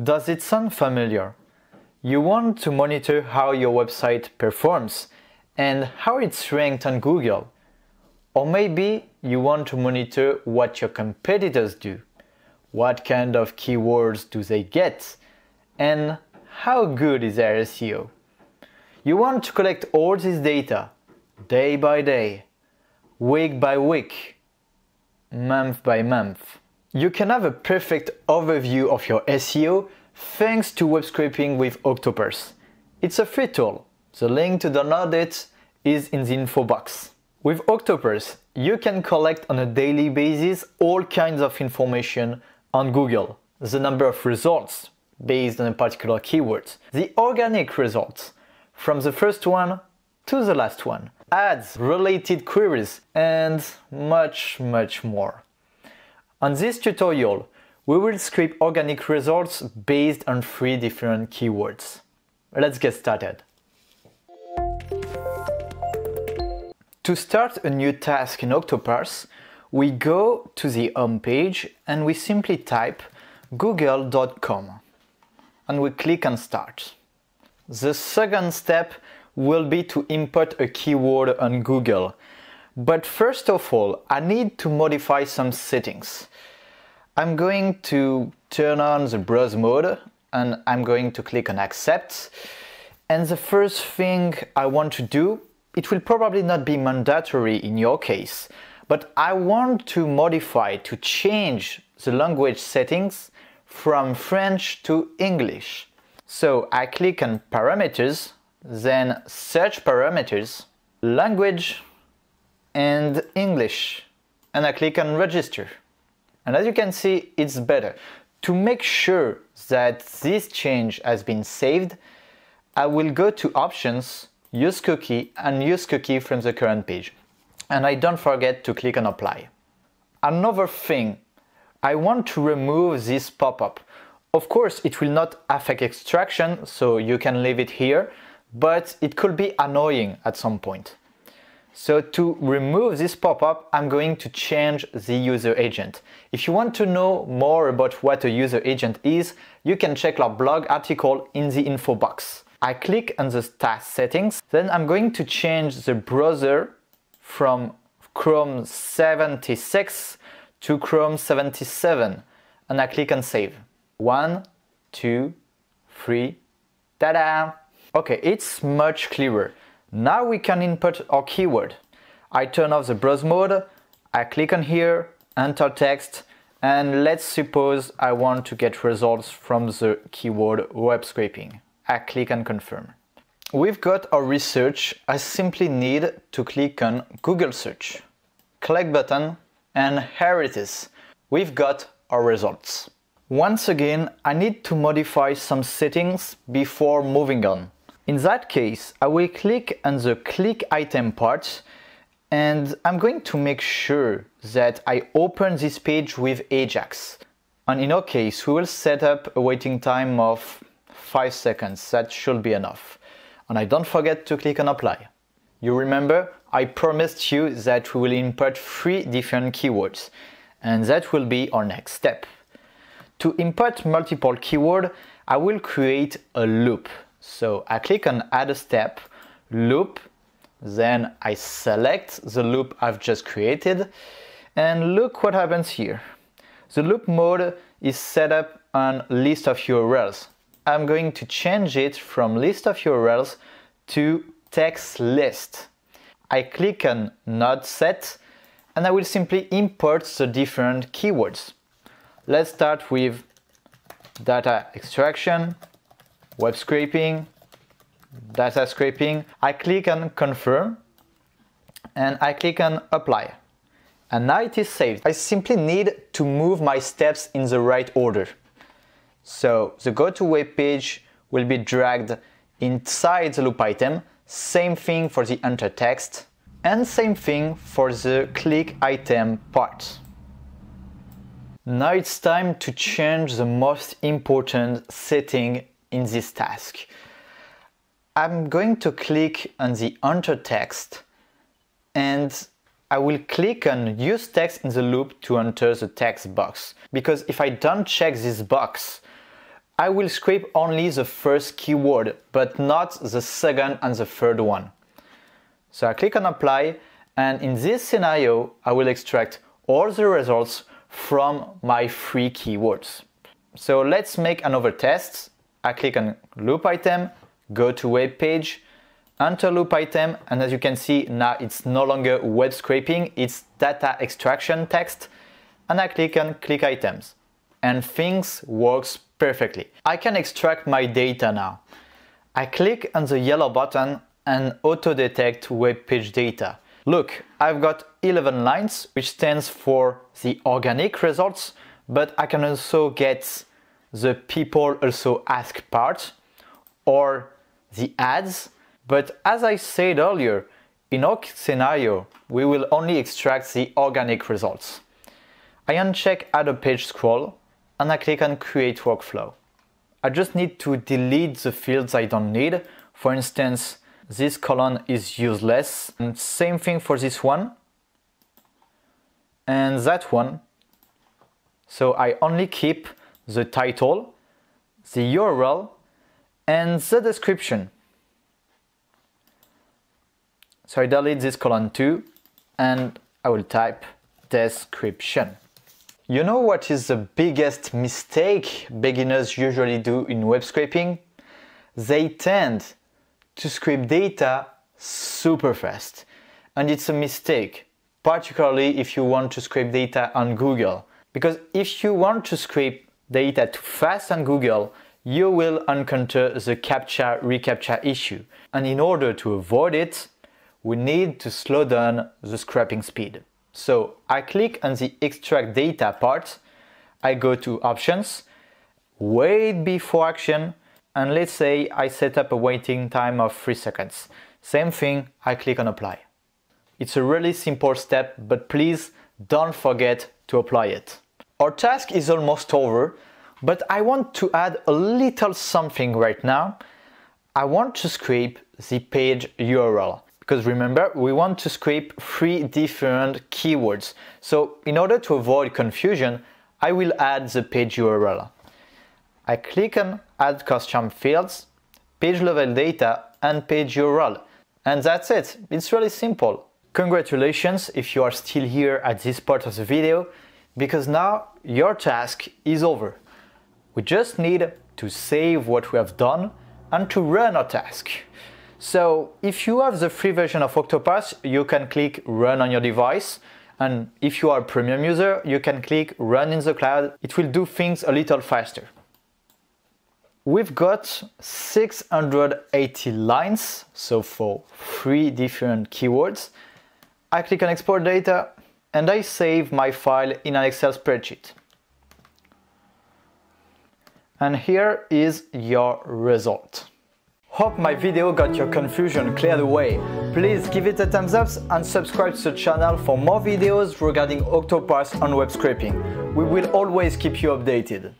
Does it sound familiar? You want to monitor how your website performs and how it's ranked on Google. Or maybe you want to monitor what your competitors do. What kind of keywords do they get? And how good is their SEO? You want to collect all this data day by day, week by week, month by month. You can have a perfect overview of your SEO thanks to web scraping with Octoparse. It's a free tool. The link to download it is in the info box. With Octoparse, you can collect on a daily basis all kinds of information on Google. The number of results based on a particular keyword, the organic results from the first one to the last one, ads, related queries, and much, much more. On this tutorial, we will scrape organic results based on three different keywords. Let's get started. To start a new task in Octoparse, we go to the home page and we simply type google.com and we click on start. The second step will be to import a keyword on Google but first of all, I need to modify some settings. I'm going to turn on the browse mode and I'm going to click on accept. And the first thing I want to do, it will probably not be mandatory in your case, but I want to modify, to change the language settings from French to English. So I click on parameters, then search parameters, language and English and I click on register. And as you can see, it's better. To make sure that this change has been saved, I will go to options, use cookie and use cookie from the current page. And I don't forget to click on apply. Another thing, I want to remove this pop-up. Of course, it will not affect extraction, so you can leave it here, but it could be annoying at some point. So to remove this pop-up, I'm going to change the user agent. If you want to know more about what a user agent is, you can check our blog article in the info box. I click on the task settings, then I'm going to change the browser from Chrome 76 to Chrome 77 and I click on save. One, two, three, ta-da! Okay, it's much clearer. Now we can input our keyword. I turn off the browse mode, I click on here, enter text, and let's suppose I want to get results from the keyword web scraping. I click on confirm. We've got our research, I simply need to click on Google search. Click button, and here it is. We've got our results. Once again, I need to modify some settings before moving on. In that case, I will click on the click item part and I'm going to make sure that I open this page with Ajax. And in our case, we will set up a waiting time of 5 seconds. That should be enough. And I don't forget to click on apply. You remember, I promised you that we will import three different keywords. And that will be our next step. To import multiple keywords, I will create a loop. So I click on add a step, loop, then I select the loop I've just created and look what happens here. The loop mode is set up on list of URLs. I'm going to change it from list of URLs to text list. I click on node set and I will simply import the different keywords. Let's start with data extraction, web scraping, data scraping. I click on confirm and I click on apply. And now it is saved. I simply need to move my steps in the right order. So the go to web page will be dragged inside the loop item. Same thing for the enter text and same thing for the click item part. Now it's time to change the most important setting in this task. I'm going to click on the enter text and I will click on use text in the loop to enter the text box because if I don't check this box I will scrape only the first keyword, but not the second and the third one. So I click on apply and in this scenario, I will extract all the results from my three keywords. So let's make another test. I click on loop item, go to web page, enter loop item, and as you can see, now it's no longer web scraping, it's data extraction text, and I click on click items. And things works perfectly. I can extract my data now. I click on the yellow button and auto detect web page data. Look, I've got 11 lines, which stands for the organic results, but I can also get the people also ask part or the ads. But as I said earlier, in our scenario, we will only extract the organic results. I uncheck add a page scroll and I click on create workflow. I just need to delete the fields I don't need. For instance, this column is useless. And same thing for this one and that one. So I only keep the title, the URL, and the description. So I delete this column too, and I will type description. You know what is the biggest mistake beginners usually do in web scraping? They tend to scrape data super fast. And it's a mistake, particularly if you want to scrape data on Google. Because if you want to scrape data too fast on Google, you will encounter the CAPTCHA reCAPTCHA issue. And in order to avoid it, we need to slow down the scraping speed. So I click on the extract data part, I go to options, wait before action, and let's say I set up a waiting time of 3 seconds. Same thing, I click on apply. It's a really simple step, but please don't forget to apply it. Our task is almost over, but I want to add a little something right now. I want to scrape the page URL because remember we want to scrape three different keywords. So in order to avoid confusion, I will add the page URL. I click on add custom fields, page level data and page URL. And that's it, it's really simple. Congratulations if you are still here at this part of the video, because now your task is over. We just need to save what we have done and to run our task. So if you have the free version of Octoparse, you can click run on your device. And if you are a premium user, you can click run in the cloud. It will do things a little faster. We've got 680 lines, so for three different keywords. I click on export data and I save my file in an Excel spreadsheet. And here is your result. Hope my video got your confusion cleared away. Please give it a thumbs up and subscribe to the channel for more videos regarding Octoparse and web scraping. We will always keep you updated.